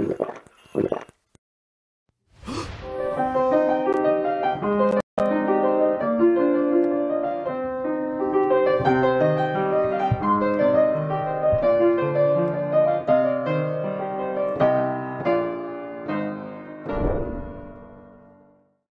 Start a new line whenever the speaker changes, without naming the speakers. Yeah.